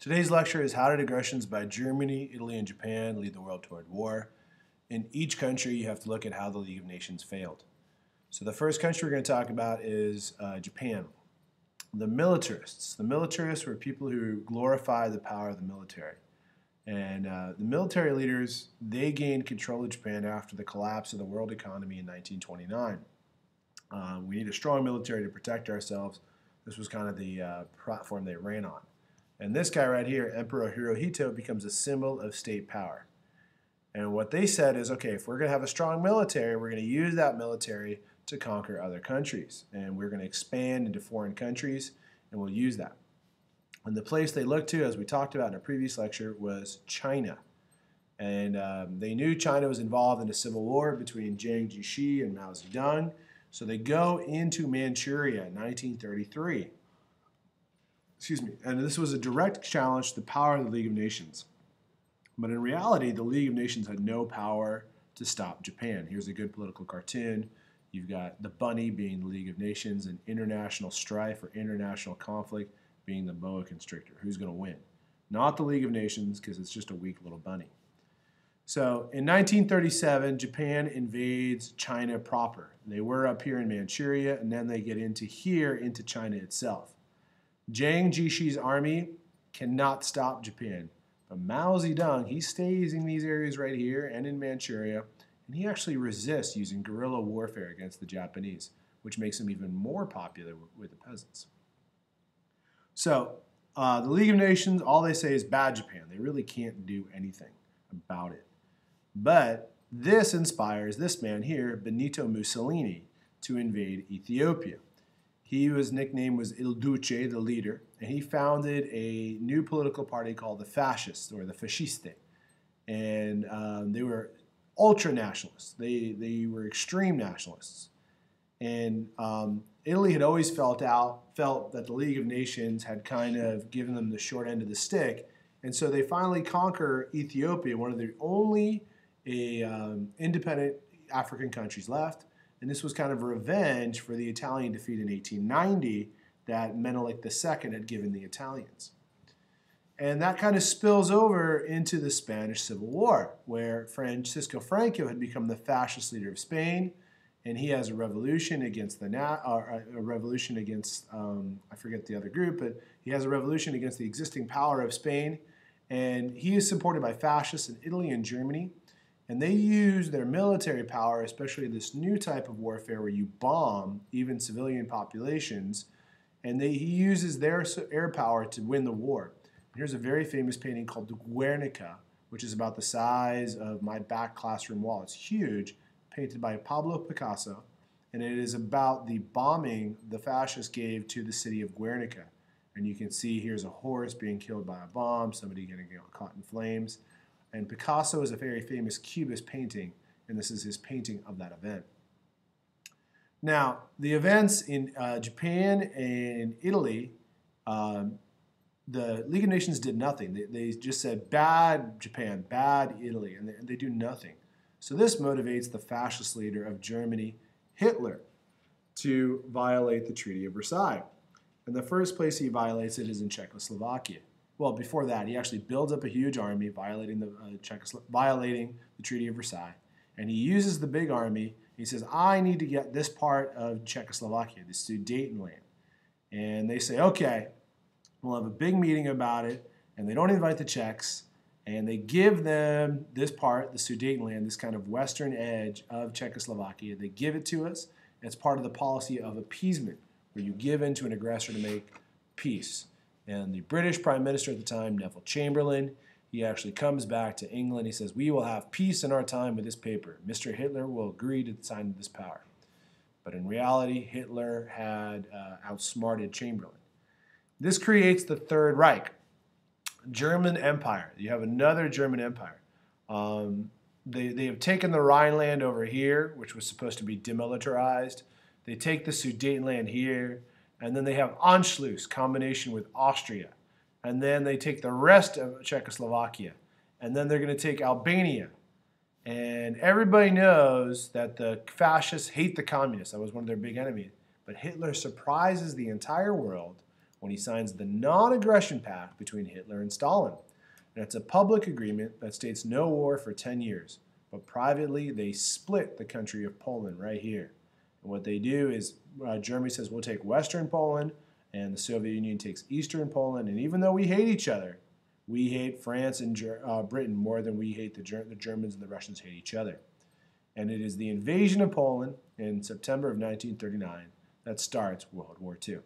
Today's lecture is How did aggressions by Germany, Italy, and Japan lead the world toward war? In each country, you have to look at how the League of Nations failed. So the first country we're going to talk about is uh, Japan. The militarists. The militarists were people who glorify the power of the military. And uh, the military leaders, they gained control of Japan after the collapse of the world economy in 1929. Uh, we need a strong military to protect ourselves. This was kind of the uh, platform they ran on. And this guy right here, Emperor Hirohito, becomes a symbol of state power. And what they said is, okay, if we're going to have a strong military, we're going to use that military to conquer other countries. And we're going to expand into foreign countries, and we'll use that. And the place they looked to, as we talked about in a previous lecture, was China. And um, they knew China was involved in a civil war between Jiang Jieshi and Mao Zedong. So they go into Manchuria in 1933 excuse me, and this was a direct challenge to the power of the League of Nations. But in reality, the League of Nations had no power to stop Japan. Here's a good political cartoon. You've got the bunny being the League of Nations and international strife or international conflict being the boa constrictor. Who's going to win? Not the League of Nations because it's just a weak little bunny. So in 1937, Japan invades China proper. They were up here in Manchuria and then they get into here, into China itself. Jiang Jieshi's army cannot stop Japan. But Mao Zedong, he stays in these areas right here and in Manchuria, and he actually resists using guerrilla warfare against the Japanese, which makes him even more popular with the peasants. So, uh, the League of Nations, all they say is bad Japan. They really can't do anything about it. But this inspires this man here, Benito Mussolini, to invade Ethiopia. He was nicknamed was Il Duce, the leader, and he founded a new political party called the Fascists or the Fascisti, and um, they were ultra nationalists. They they were extreme nationalists, and um, Italy had always felt out felt that the League of Nations had kind of given them the short end of the stick, and so they finally conquer Ethiopia, one of the only a, um, independent African countries left and this was kind of revenge for the Italian defeat in 1890 that Menelik II had given the Italians. And that kind of spills over into the Spanish Civil War, where Francisco Franco had become the fascist leader of Spain, and he has a revolution against the Na- a revolution against um, I forget the other group, but he has a revolution against the existing power of Spain, and he is supported by fascists in Italy and Germany. And they use their military power, especially this new type of warfare where you bomb even civilian populations, and they, he uses their air power to win the war. Here's a very famous painting called Guernica, which is about the size of my back classroom wall. It's huge, painted by Pablo Picasso, and it is about the bombing the fascists gave to the city of Guernica. And you can see here's a horse being killed by a bomb, somebody getting caught in flames. And Picasso is a very famous Cubist painting, and this is his painting of that event. Now, the events in uh, Japan and Italy, um, the League of Nations did nothing. They, they, just said, bad Japan, bad Italy, and they, and they do nothing. So this motivates the fascist leader of Germany, Hitler, to violate the Treaty of Versailles. And the first place he violates it is in Czechoslovakia well, before that, he actually builds up a huge army, violating the uh, violating the Treaty of Versailles, and he uses the big army. He says, "I need to get this part of Czechoslovakia, this Sudetenland," and they say, "Okay, we'll have a big meeting about it." And they don't invite the Czechs, and they give them this part, the Sudetenland, this kind of western edge of Czechoslovakia. They give it to us. It's part of the policy of appeasement, where you give in to an aggressor to make peace. And the British Prime Minister at the time, Neville Chamberlain, he actually comes back to England. He says, We will have peace in our time with this paper. Mr. Hitler will agree to sign this power. But in reality, Hitler had uh, outsmarted Chamberlain. This creates the Third Reich, German Empire. You have another German Empire. Um, they, they have taken the Rhineland over here, which was supposed to be demilitarized. They take the Sudetenland here. And then they have Anschluss, combination with Austria. And then they take the rest of Czechoslovakia. And then they're going to take Albania. And everybody knows that the fascists hate the communists. That was one of their big enemies. But Hitler surprises the entire world when he signs the non aggression pact between Hitler and Stalin. And it's a public agreement that states no war for 10 years, but privately they split the country of Poland right here. And what they do is uh, Germany says we'll take Western Poland, and the Soviet Union takes Eastern Poland. And even though we hate each other, we hate France and uh, Britain more than we hate the, Ger- the Germans and the Russians hate each other. And it is the invasion of Poland in September of 1939 that starts World War II.